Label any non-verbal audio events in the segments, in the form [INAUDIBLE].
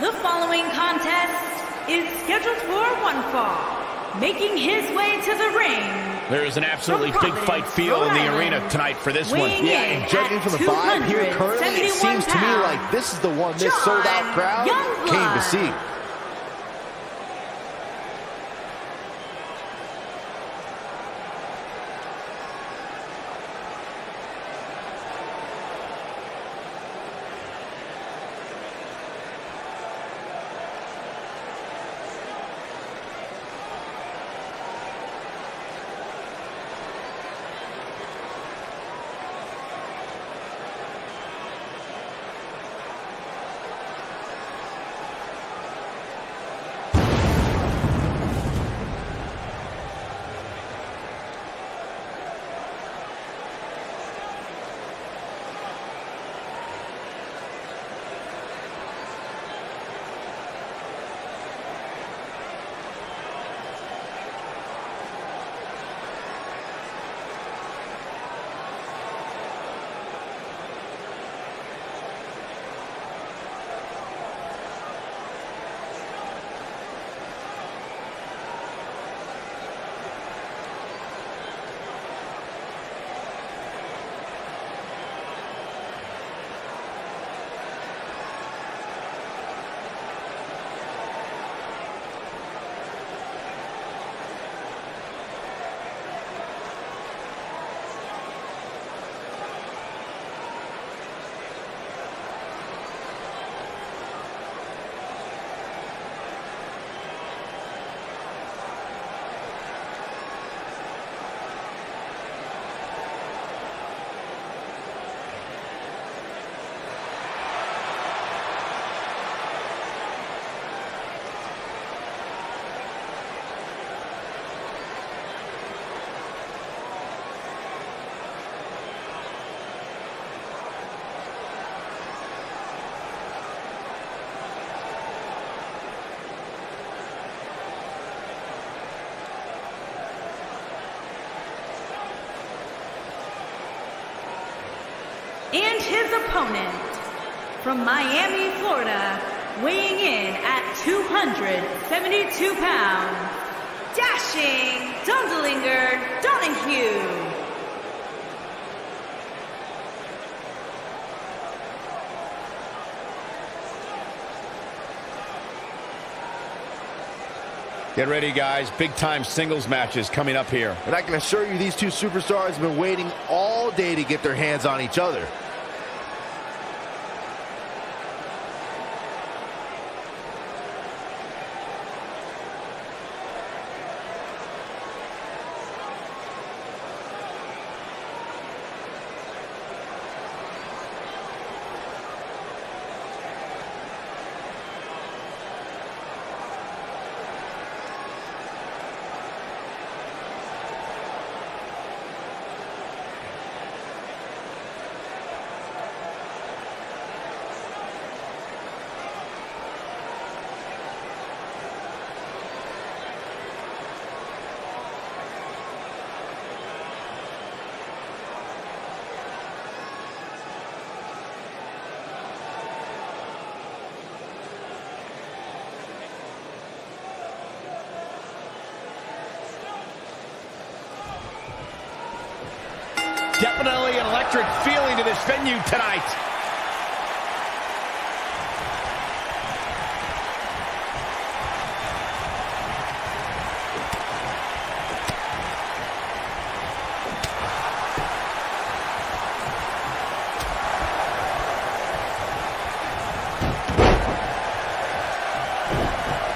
The following contest is scheduled for one fall. Making his way to the ring. There is an absolutely big fight feel in the arena tonight for this one. Yeah, and judging from the vibe here currently, it seems to me like this is the one this sold-out crowd came to see. His opponent, from Miami, Florida, weighing in at 272 pounds, Dashing Dondelinger Donahue. Get ready, guys. Big-time singles matches coming up here. And I can assure you these two superstars have been waiting all day to get their hands on each other. Definitely an electric feeling to this venue tonight.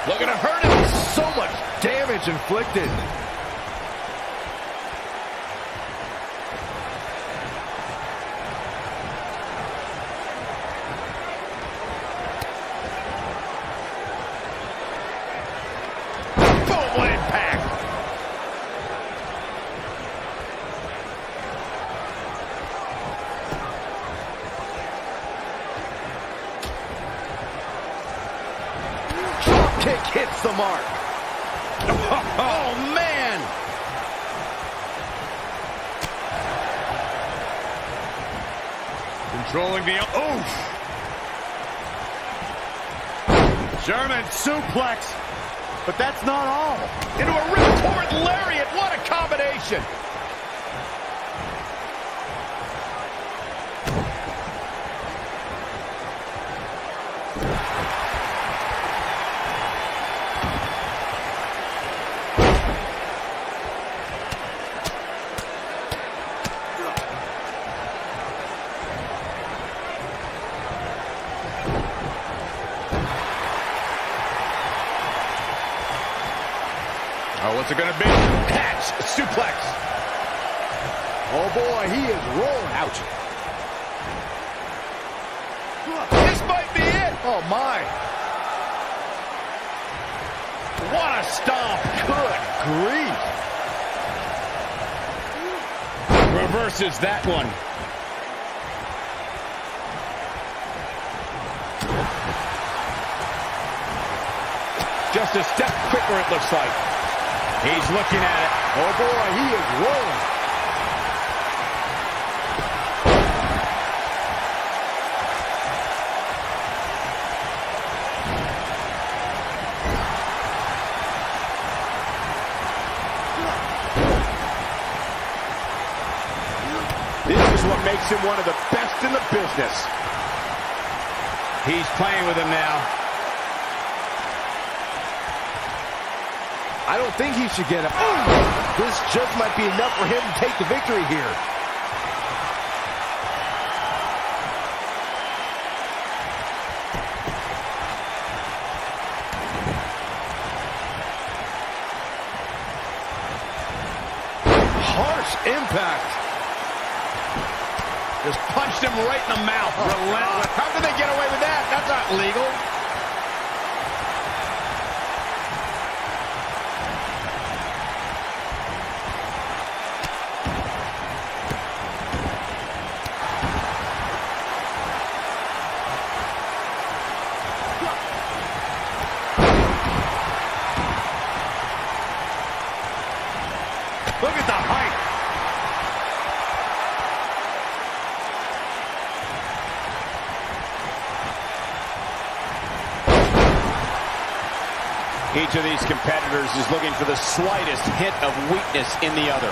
Looking to hurt him. So much damage inflicted. Boom, what impact. Drop kick hits the mark. Oh, man. Controlling the... Oof. German suplex. But that's not all. Into a ripcord lariat. What a combination. What's it going to be? Catch, suplex. Oh, boy, he is rolling. Ouch. This might be it. Oh, my. What a stomp. Good grief. Reverses that one. Just a step quicker, it looks like. He's looking at it. Oh, boy, he is rolling. This is what makes him one of the best in the business. He's playing with him now. I don't think he should get up. This just might be enough for him to take the victory here. Harsh impact. Just punched him right in the mouth. Relentless. How did they get away with that? That's not legal. Look at the height. Each of these competitors is looking for the slightest hint of weakness in the other.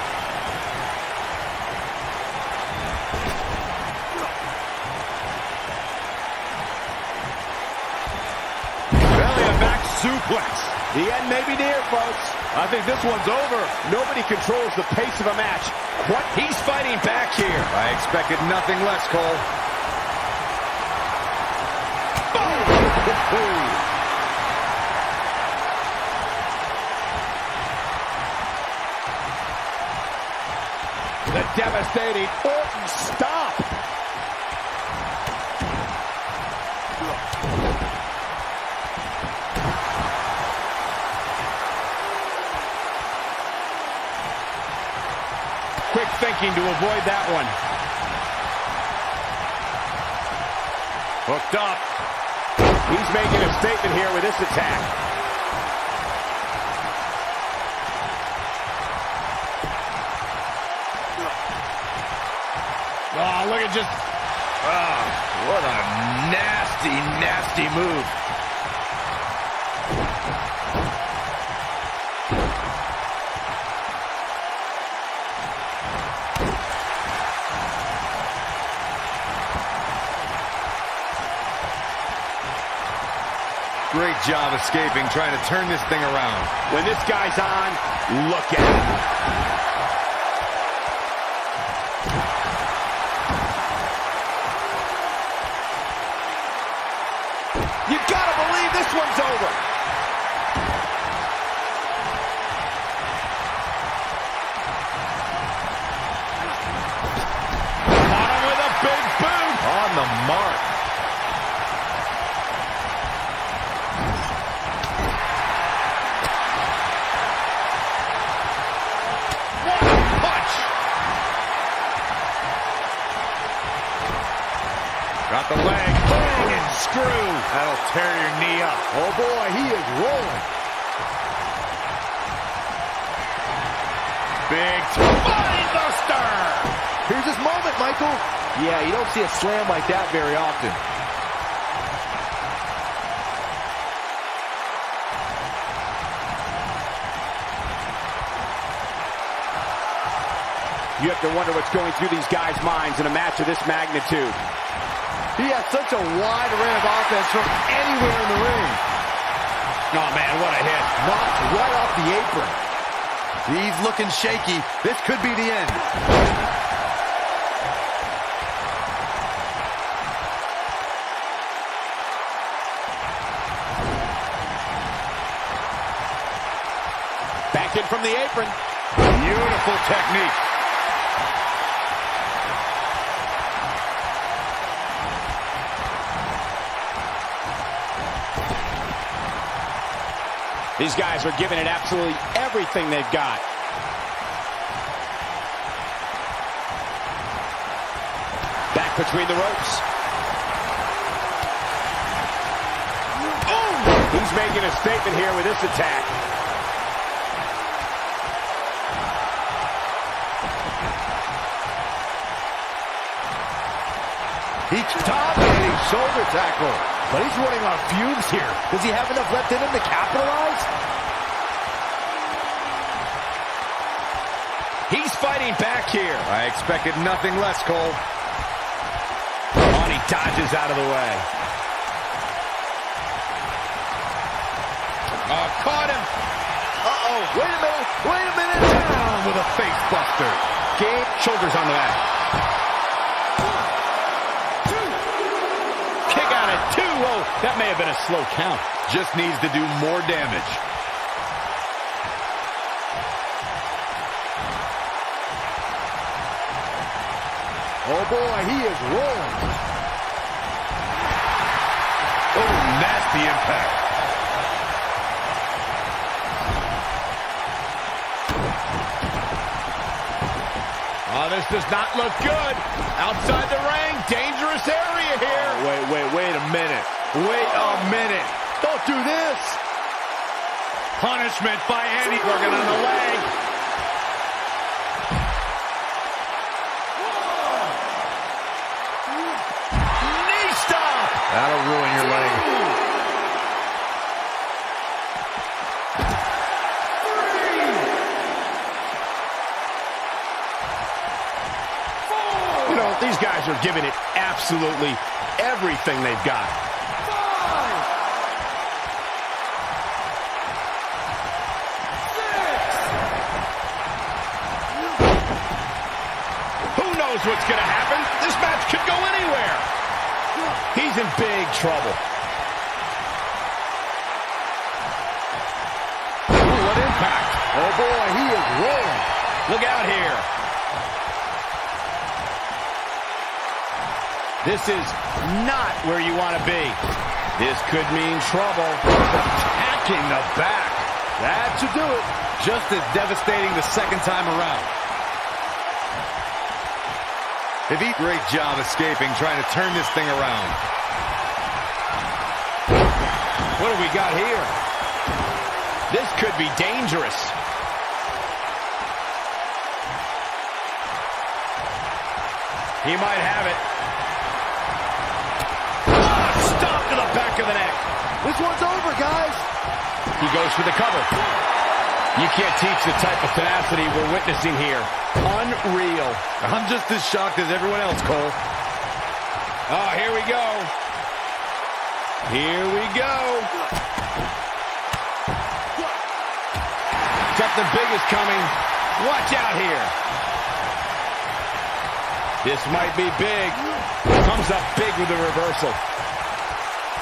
Belly to back suplex. The end may be near, folks. I think this one's over. Nobody controls the pace of a match. What? He's fighting back here. I expected nothing less, Cole. Oh! [LAUGHS] Boom! The devastating Orton stop. Quick thinking to avoid that one. Hooked up. He's making a statement here with this attack. Oh, look at just... Oh, what a nasty, nasty move. Great job escaping, trying to turn this thing around. When this guy's on, look at him. Got the leg, bang, and screw. That'll tear your knee up. Oh, boy, he is rolling. Big time buster. Here's his moment, Michael. Yeah, you don't see a slam like that very often. You have to wonder what's going through these guys' minds in a match of this magnitude. He has such a wide array of offense from anywhere in the ring. Oh, man, what a hit. Knocked right off the apron. He's looking shaky. This could be the end. Back in from the apron. Beautiful technique. These guys are giving it absolutely everything they've got. Back between the ropes. He's making a statement here with this attack. He's dominating shoulder tackle. But he's running on fumes here. Does he have enough left in him to capitalize? He's fighting back here. I expected nothing less, Cole. On, he dodges out of the way. Oh, caught him. Uh-oh, wait a minute, wait a minute. Down with a face buster. Game, shoulders on the mat. Whoa, that may have been a slow count. Just needs to do more damage. Oh, boy, he is rolling. Oh, nasty impact. Oh, this does not look good. Outside the ring, dangerous area here. Oh, wait, wait, wait a minute. Wait a minute. Don't do this. Punishment by Andy working on the leg. Knee stop. That'll ruin your leg. These guys are giving it absolutely everything they've got. Who knows what's going to happen? This match could go anywhere. He's in big trouble. Ooh, what impact. Oh, boy, he is rolling. Look out here. This is not where you want to be. This could mean trouble. Attacking the back. That should do it. Just as devastating the second time around. If he great job escaping, trying to turn this thing around. What do we got here? This could be dangerous. He might have it. Back of the neck. This one's over, guys. He goes for the cover. You can't teach the type of tenacity we're witnessing here. Unreal. I'm just as shocked as everyone else, Cole. Oh, here we go. Here we go. Something big is coming. Watch out here. This might be big. Comes up big with the reversal.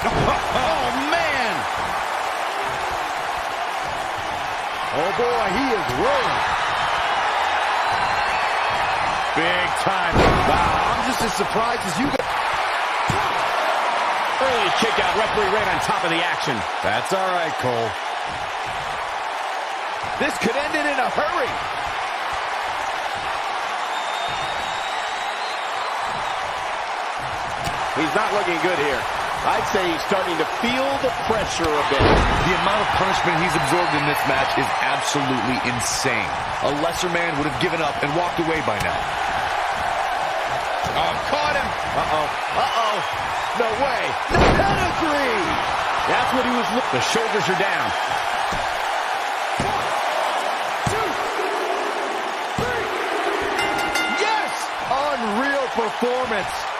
Oh, man! Oh, boy, he is rolling. Big time. Wow, I'm just as surprised as you guys. Early kick out. Referee right on top of the action. That's all right, Cole. This could end it in a hurry. He's not looking good here. I'd say he's starting to feel the pressure a bit. The amount of punishment he's absorbed in this match is absolutely insane. A lesser man would have given up and walked away by now. Oh, caught him. Uh-oh. Uh-oh. No way. The pedigree. That's what he was looking. The shoulders are down. Yes! Unreal performance.